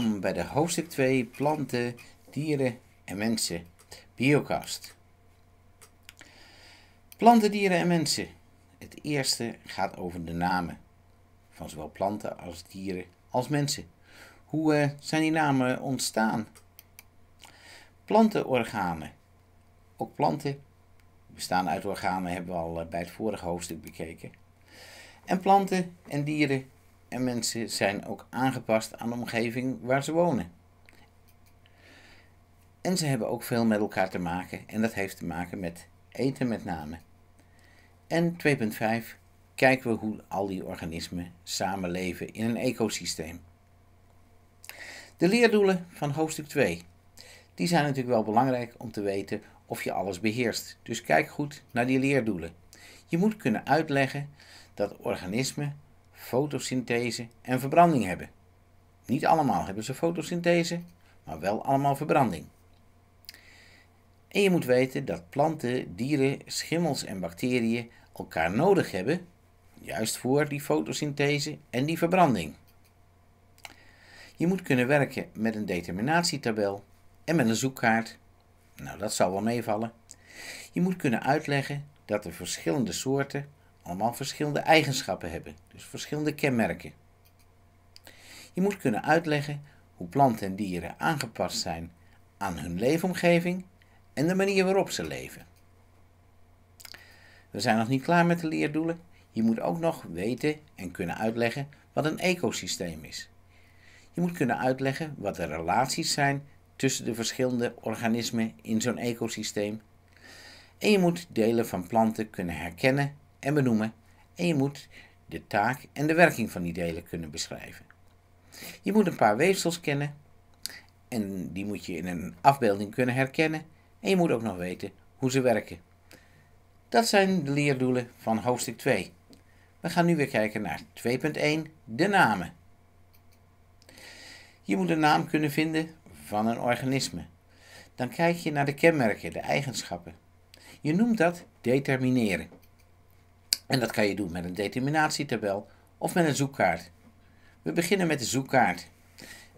Bij de hoofdstuk 2 planten, dieren en mensen biocast. Planten, dieren en mensen. Het eerste gaat over de namen van zowel planten als dieren als mensen. Hoe uh, zijn die namen ontstaan? Plantenorganen. Ook planten bestaan uit organen, hebben we al eh, bij het vorige hoofdstuk bekeken. En planten en dieren en mensen zijn ook aangepast aan de omgeving waar ze wonen. En ze hebben ook veel met elkaar te maken en dat heeft te maken met eten met name. En 2.5 kijken we hoe al die organismen samenleven in een ecosysteem. De leerdoelen van hoofdstuk 2. Die zijn natuurlijk wel belangrijk om te weten of je alles beheerst. Dus kijk goed naar die leerdoelen. Je moet kunnen uitleggen dat organismen fotosynthese en verbranding hebben. Niet allemaal hebben ze fotosynthese, maar wel allemaal verbranding. En je moet weten dat planten, dieren, schimmels en bacteriën elkaar nodig hebben, juist voor die fotosynthese en die verbranding. Je moet kunnen werken met een determinatietabel en met een zoekkaart. Nou, dat zal wel meevallen. Je moet kunnen uitleggen dat er verschillende soorten allemaal verschillende eigenschappen hebben, dus verschillende kenmerken. Je moet kunnen uitleggen hoe planten en dieren aangepast zijn aan hun leefomgeving en de manier waarop ze leven. We zijn nog niet klaar met de leerdoelen. Je moet ook nog weten en kunnen uitleggen wat een ecosysteem is. Je moet kunnen uitleggen wat de relaties zijn tussen de verschillende organismen in zo'n ecosysteem. En je moet delen van planten kunnen herkennen en benoemen en je moet de taak en de werking van die delen kunnen beschrijven. Je moet een paar weefsels kennen en die moet je in een afbeelding kunnen herkennen en je moet ook nog weten hoe ze werken. Dat zijn de leerdoelen van hoofdstuk 2. We gaan nu weer kijken naar 2.1, de namen. Je moet een naam kunnen vinden van een organisme. Dan kijk je naar de kenmerken, de eigenschappen. Je noemt dat determineren. En dat kan je doen met een determinatietabel of met een zoekkaart. We beginnen met de zoekkaart.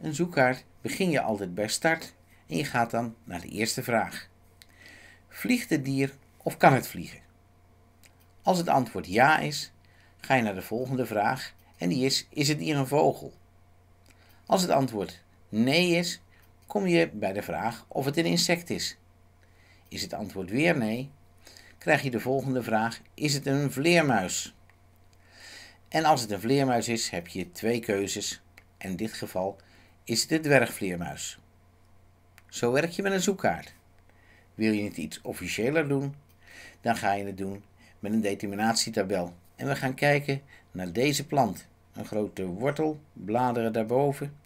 Een zoekkaart begin je altijd bij start en je gaat dan naar de eerste vraag. Vliegt het dier of kan het vliegen? Als het antwoord ja is, ga je naar de volgende vraag en die is: is het dier een vogel? Als het antwoord nee is, kom je bij de vraag of het een insect is. Is het antwoord weer nee, krijg je de volgende vraag: is het een vleermuis? En als het een vleermuis is, heb je twee keuzes. In dit geval is het de dwergvleermuis. Zo werk je met een zoekkaart. Wil je het iets officiëler doen, dan ga je het doen met een determinatietabel. En we gaan kijken naar deze plant. Een grote wortel, bladeren daarboven.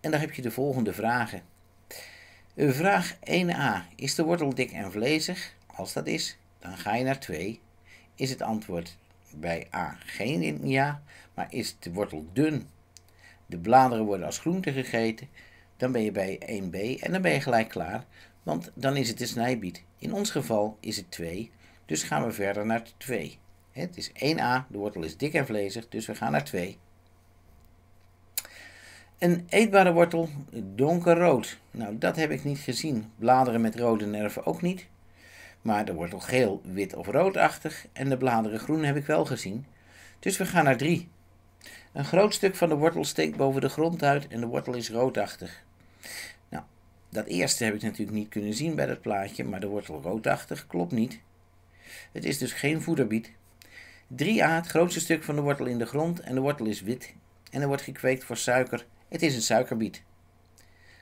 En daar heb je de volgende vragen. Vraag 1a. Is de wortel dik en vlezig? Als dat is, dan ga je naar 2. Is het antwoord bij A geen ja, maar is de wortel dun? De bladeren worden als groente gegeten. Dan ben je bij 1b en dan ben je gelijk klaar, want dan is het de snijbiet. In ons geval is het 2, dus gaan we verder naar 2. Het is 1a, de wortel is dik en vlezig, dus we gaan naar 2. Een eetbare wortel, donkerrood. Nou, dat heb ik niet gezien. Bladeren met rode nerven ook niet. Maar de wortel geel, wit of roodachtig en de bladeren groen heb ik wel gezien. Dus we gaan naar 3. Een groot stuk van de wortel steekt boven de grond uit en de wortel is roodachtig. Nou, dat eerste heb ik natuurlijk niet kunnen zien bij dat plaatje, maar de wortel roodachtig klopt niet. Het is dus geen voederbiet. 3a, het grootste stuk van de wortel in de grond en de wortel is wit en er wordt gekweekt voor suiker. Het is een suikerbiet.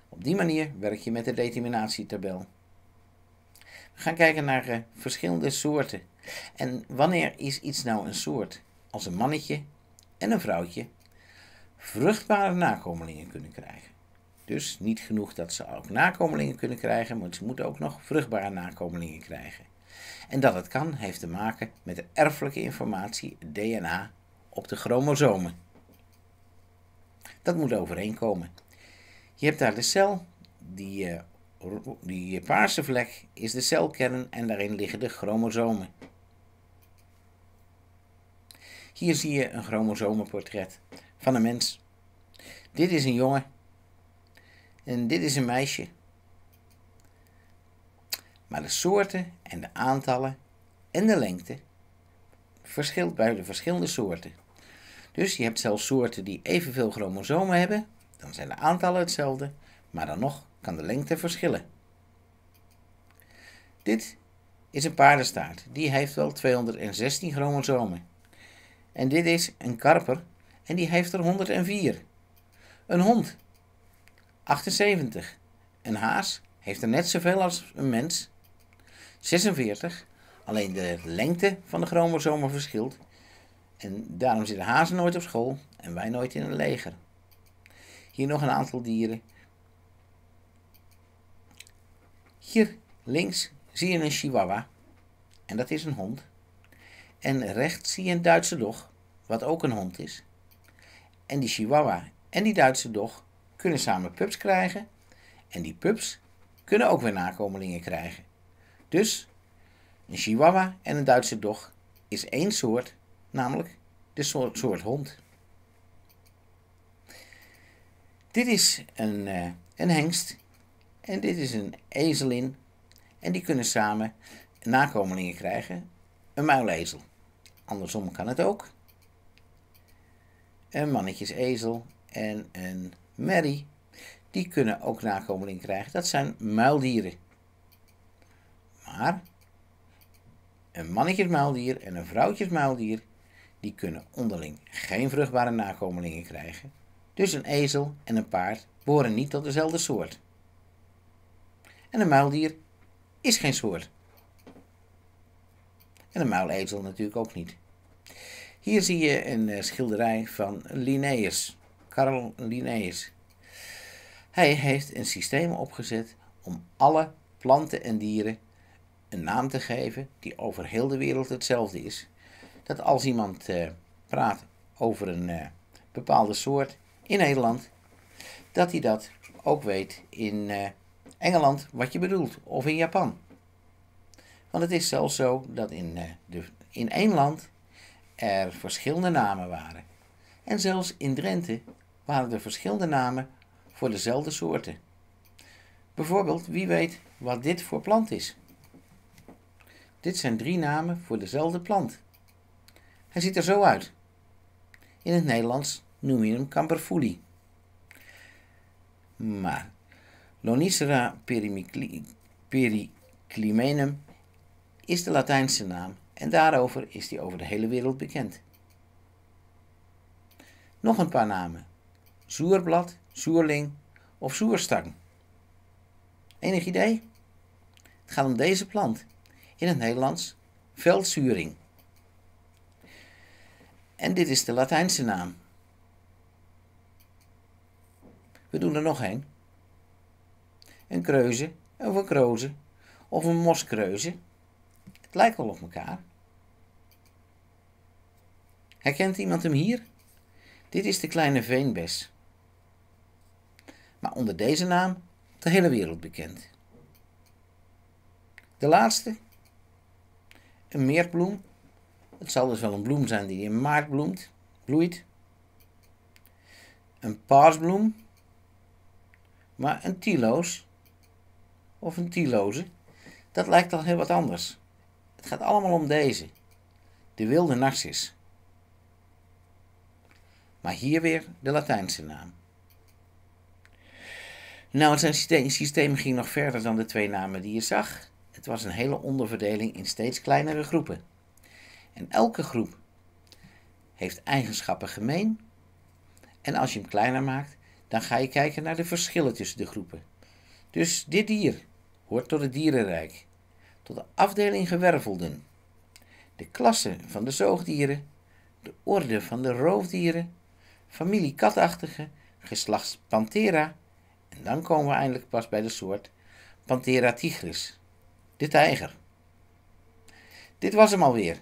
Op die manier werk je met de determinatietabel. We gaan kijken naar uh, verschillende soorten. En wanneer is iets nou een soort? Als een mannetje en een vrouwtje vruchtbare nakomelingen kunnen krijgen. Dus niet genoeg dat ze ook nakomelingen kunnen krijgen, maar ze moeten ook nog vruchtbare nakomelingen krijgen. En dat het kan, heeft te maken met de erfelijke informatie, DNA, op de chromosomen. Dat moet overeenkomen. Je hebt daar de cel die uh, die paarse vlek is de celkern en daarin liggen de chromosomen. Hier zie je een chromosomenportret van een mens. Dit is een jongen En dit is een meisje. Maar de soorten en de aantallen en de lengte verschilt bij de verschillende soorten. Dus je hebt zelfs soorten die evenveel chromosomen hebben, dan zijn de aantallen hetzelfde, maar dan nog kan de lengte verschillen. Dit is een paardenstaart. Die heeft wel 216 chromosomen. En dit is een karper en die heeft er 104. Een hond 78. Een haas heeft er net zoveel als een mens 46. Alleen de lengte van de chromosomen verschilt. En daarom zitten hazen nooit op school en wij nooit in een leger. Hier nog een aantal dieren. Hier links zie je een chihuahua. En dat is een hond. En rechts zie je een Duitse dog, wat ook een hond is. En die chihuahua en die Duitse dog kunnen samen pups krijgen. En die pups kunnen ook weer nakomelingen krijgen. Dus een chihuahua en een Duitse dog is één soort, namelijk de soort, soort hond. Dit is een, uh, een hengst en dit is een ezelin. En die kunnen samen nakomelingen krijgen. Een muilezel. Andersom kan het ook. Een mannetjesezel en een merrie. Die kunnen ook nakomelingen krijgen. Dat zijn muildieren. Maar een mannetjesmuildier en een vrouwtjesmuildier, die kunnen onderling geen vruchtbare nakomelingen krijgen. Dus een ezel en een paard behoren niet tot dezelfde soort. En een muildier is geen soort. En een muilezel natuurlijk ook niet. Hier zie je een eh, schilderij van Linnaeus, Carl Linnaeus. Hij heeft een systeem opgezet om alle planten en dieren een naam te geven die over heel de wereld hetzelfde is. Dat als iemand uh, praat over een uh, bepaalde soort in Nederland, dat hij dat ook weet in uh, Engeland wat je bedoelt, of in Japan. Want het is zelfs zo dat in, de, in één land er verschillende namen waren. En zelfs in Drenthe waren er verschillende namen voor dezelfde soorten. Bijvoorbeeld, wie weet wat dit voor plant is? Dit zijn drie namen voor dezelfde plant. Hij ziet er zo uit. In het Nederlands noem je hem kamperfoelie. Maar Lonicera periclimenum is de Latijnse naam en daarover is die over de hele wereld bekend. Nog een paar namen. Zoerblad, zoerling of zoerstang. Enig idee? Het gaat om deze plant in het Nederlands veldzuring. En dit is de Latijnse naam. We doen er nog een. Een kreuze, of een kroze, of een moskreuze. Het lijkt wel op elkaar. Herkent iemand hem hier? Dit is de kleine veenbes. Maar onder deze naam de hele wereld bekend. De laatste een meertbloem. Het zal dus wel een bloem zijn die in maart bloemt, bloeit. Een paasbloem. Maar een tiloos of een tiloze, dat lijkt al heel wat anders. Het gaat allemaal om deze, de wilde narcis. Maar hier weer de Latijnse naam. Nou, zijn systeem ging nog verder dan de twee namen die je zag. Het was een hele onderverdeling in steeds kleinere groepen. En elke groep heeft eigenschappen gemeen. En als je hem kleiner maakt, dan ga je kijken naar de verschillen tussen de groepen. Dus dit dier hoort tot het dierenrijk, tot de afdeling gewervelden, de klasse van de zoogdieren, de orde van de roofdieren, familie katachtige, geslacht Panthera en dan komen we eindelijk pas bij de soort Panthera tigris de tijger. Dit was hem alweer.